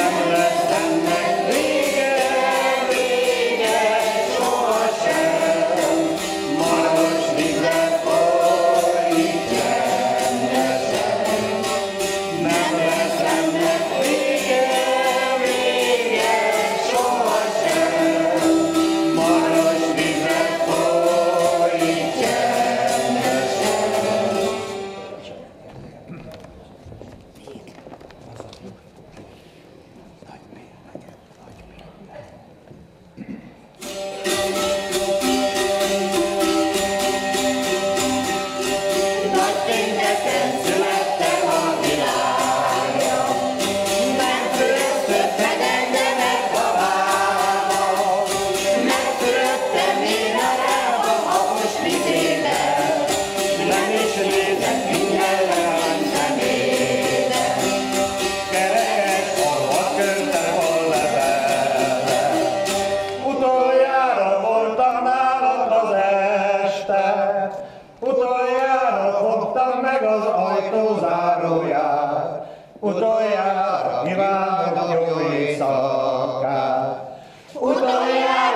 tăng lên tăng lên ajtó záróját, utoljára kívánom jó éjszakát. Utoljára